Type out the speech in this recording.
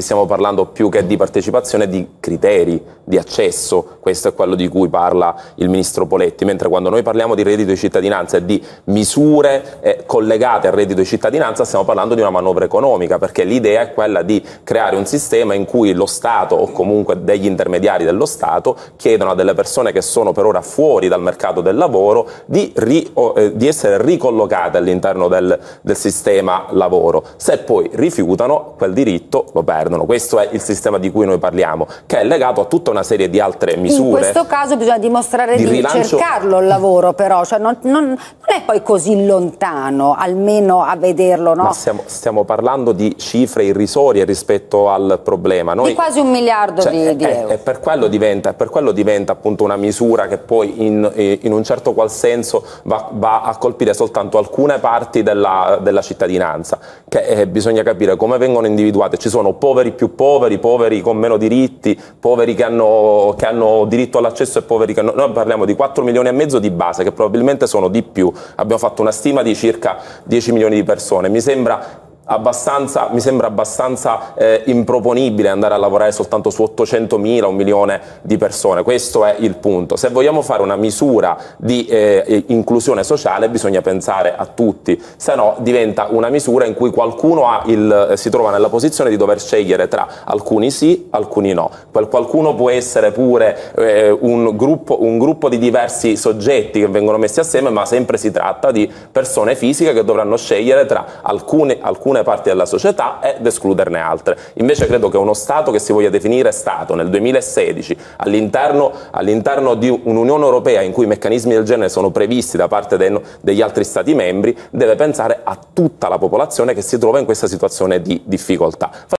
qui stiamo parlando più che di partecipazione di criteri di accesso, questo è quello di cui parla il Ministro Poletti, mentre quando noi parliamo di reddito di cittadinanza e di misure eh, collegate al reddito di cittadinanza stiamo parlando di una manovra economica, perché l'idea è quella di creare un sistema in cui lo Stato o comunque degli intermediari dello Stato chiedono a delle persone che sono per ora fuori dal mercato del lavoro di, ri, eh, di essere ricollocate all'interno del, del sistema lavoro. Se poi rifiutano quel diritto lo perdono. Questo è il sistema di cui noi parliamo, che è legato a tutta una serie di altre misure. In questo caso bisogna dimostrare di, di rilancio... cercarlo il lavoro, però, cioè non, non, non, è poi così lontano, almeno a vederlo. No? Ma stiamo, stiamo, parlando di cifre irrisorie rispetto al problema. Noi, di quasi un miliardo cioè, di, di è, euro. E per quello diventa, per quello diventa appunto una misura che poi in, in un certo qual senso va, va, a colpire soltanto alcune parti della, della cittadinanza, che eh, bisogna capire come vengono individuate. Ci sono poveri più poveri, poveri con meno diritti, poveri che hanno, che hanno diritto all'accesso e poveri che no. Noi parliamo di 4 milioni e mezzo di base, che probabilmente sono di più. Abbiamo fatto una stima di circa 10 milioni di persone. Mi sembra mi sembra abbastanza eh, improponibile andare a lavorare soltanto su 800.000, un milione di persone, questo è il punto. Se vogliamo fare una misura di eh, inclusione sociale bisogna pensare a tutti, se no diventa una misura in cui qualcuno il, eh, si trova nella posizione di dover scegliere tra alcuni sì, alcuni no. Quel qualcuno può essere pure eh, un gruppo, un gruppo di diversi soggetti che vengono messi assieme, ma sempre si tratta di persone fisiche che dovranno scegliere tra alcune, alcune alcune parti della società ed escluderne altre. Invece credo che uno Stato che si voglia definire Stato nel 2016 all'interno, all'interno di un'Unione Europea in cui meccanismi del genere sono previsti da parte de, degli altri Stati membri deve pensare a tutta la popolazione che si trova in questa situazione di difficoltà.